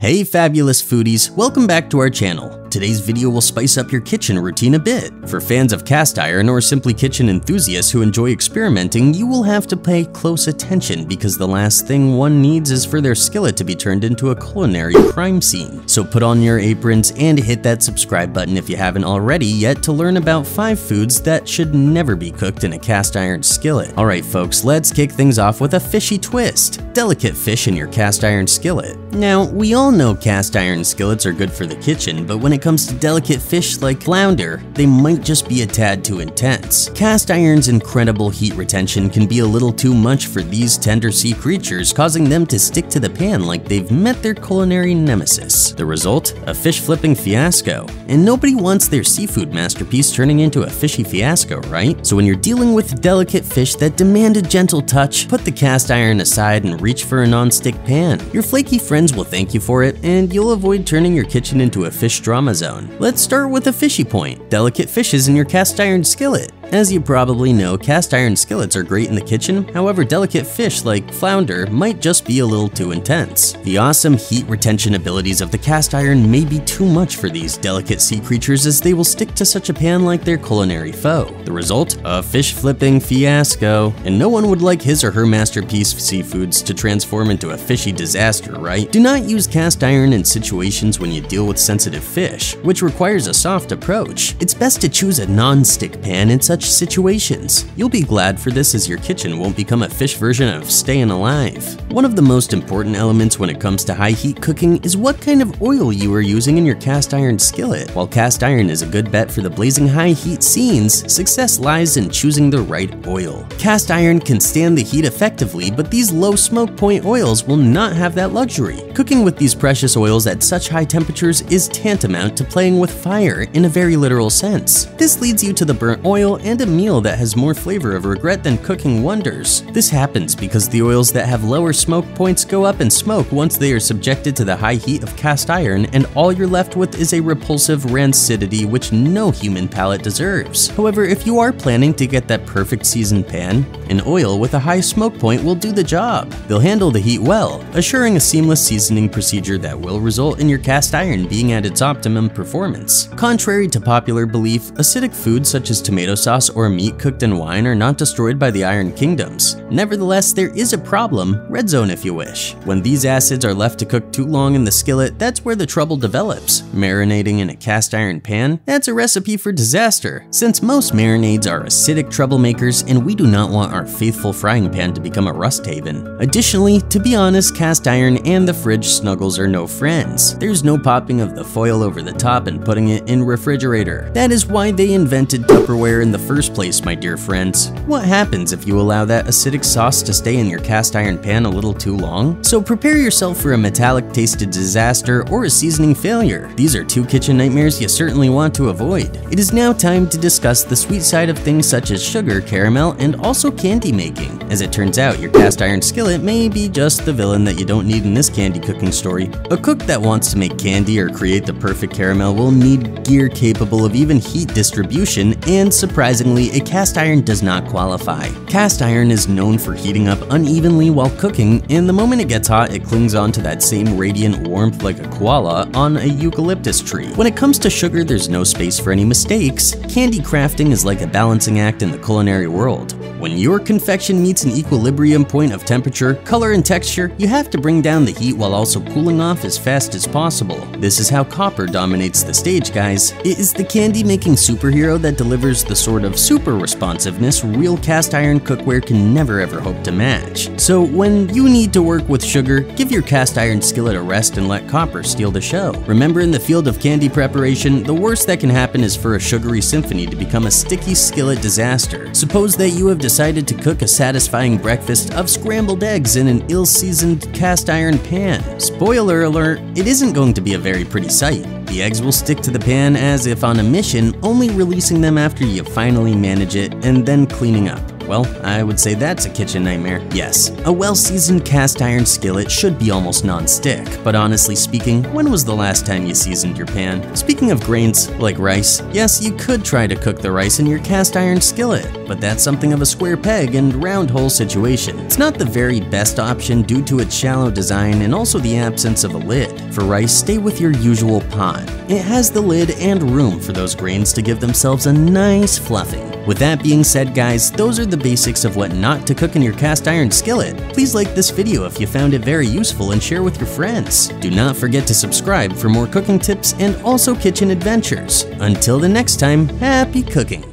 Hey fabulous foodies, welcome back to our channel. Today's video will spice up your kitchen routine a bit. For fans of cast iron or simply kitchen enthusiasts who enjoy experimenting, you will have to pay close attention because the last thing one needs is for their skillet to be turned into a culinary crime scene. So put on your aprons and hit that subscribe button if you haven't already yet to learn about 5 foods that should never be cooked in a cast iron skillet. Alright folks, let's kick things off with a fishy twist. Delicate fish in your cast iron skillet. Now, we all know cast iron skillets are good for the kitchen, but when it comes to delicate fish like flounder, they might just be a tad too intense. Cast iron's incredible heat retention can be a little too much for these tender sea creatures, causing them to stick to the pan like they've met their culinary nemesis. The result? A fish flipping fiasco. And nobody wants their seafood masterpiece turning into a fishy fiasco, right? So when you're dealing with delicate fish that demand a gentle touch, put the cast iron aside and reach for a non-stick pan. Your flaky friends will thank you for it, and you'll avoid turning your kitchen into a fish drama zone. Let's start with a fishy point, delicate fishes in your cast iron skillet. As you probably know, cast iron skillets are great in the kitchen, however delicate fish like flounder might just be a little too intense. The awesome heat retention abilities of the cast iron may be too much for these delicate sea creatures as they will stick to such a pan like their culinary foe. The result? A fish flipping fiasco. And no one would like his or her masterpiece seafoods to transform into a fishy disaster, right? Do not use cast iron in situations when you deal with sensitive fish, which requires a soft approach. It's best to choose a non-stick pan in such such situations. You'll be glad for this as your kitchen won't become a fish version of staying alive. One of the most important elements when it comes to high heat cooking is what kind of oil you are using in your cast iron skillet. While cast iron is a good bet for the blazing high heat scenes, success lies in choosing the right oil. Cast iron can stand the heat effectively, but these low smoke point oils will not have that luxury. Cooking with these precious oils at such high temperatures is tantamount to playing with fire in a very literal sense. This leads you to the burnt oil a meal that has more flavor of regret than cooking wonders. This happens because the oils that have lower smoke points go up in smoke once they are subjected to the high heat of cast iron and all you're left with is a repulsive rancidity which no human palate deserves. However, if you are planning to get that perfect seasoned pan, an oil with a high smoke point will do the job. They'll handle the heat well, assuring a seamless seasoning procedure that will result in your cast iron being at its optimum performance. Contrary to popular belief, acidic foods such as tomato sauce sauce or meat cooked in wine are not destroyed by the Iron Kingdoms. Nevertheless, there is a problem, red zone if you wish. When these acids are left to cook too long in the skillet, that's where the trouble develops. Marinating in a cast iron pan, that's a recipe for disaster, since most marinades are acidic troublemakers and we do not want our faithful frying pan to become a rust haven. Additionally, to be honest, cast iron and the fridge snuggles are no friends. There's no popping of the foil over the top and putting it in refrigerator. That is why they invented Tupperware in the first place, my dear friends. What happens if you allow that acidic sauce to stay in your cast iron pan a little too long? So prepare yourself for a metallic tasted disaster or a seasoning failure. These are two kitchen nightmares you certainly want to avoid. It is now time to discuss the sweet side of things such as sugar, caramel, and also candy making. As it turns out, your cast iron skillet may be just the villain that you don't need in this candy cooking story. A cook that wants to make candy or create the perfect caramel will need gear capable of even heat distribution and surprisingly Surprisingly, a cast iron does not qualify. Cast iron is known for heating up unevenly while cooking, and the moment it gets hot, it clings onto that same radiant warmth like a koala on a eucalyptus tree. When it comes to sugar, there's no space for any mistakes. Candy crafting is like a balancing act in the culinary world. When your confection meets an equilibrium point of temperature, color, and texture, you have to bring down the heat while also cooling off as fast as possible. This is how copper dominates the stage, guys. It is the candy-making superhero that delivers the sort of super responsiveness real cast iron cookware can never ever hope to match. So when you need to work with sugar, give your cast iron skillet a rest and let copper steal the show. Remember in the field of candy preparation, the worst that can happen is for a sugary symphony to become a sticky skillet disaster. Suppose that you have decided to cook a satisfying breakfast of scrambled eggs in an ill-seasoned cast iron pan. Spoiler alert, it isn't going to be a very pretty sight. The eggs will stick to the pan as if on a mission, only releasing them after you finally manage it and then cleaning up. Well, I would say that's a kitchen nightmare. Yes, a well-seasoned cast iron skillet should be almost non-stick, but honestly speaking, when was the last time you seasoned your pan? Speaking of grains, like rice, yes, you could try to cook the rice in your cast iron skillet, but that's something of a square peg and round hole situation. It's not the very best option due to its shallow design and also the absence of a lid. For rice, stay with your usual pot. It has the lid and room for those grains to give themselves a nice fluffing. With that being said guys, those are the basics of what not to cook in your cast iron skillet. Please like this video if you found it very useful and share with your friends. Do not forget to subscribe for more cooking tips and also kitchen adventures. Until the next time, happy cooking!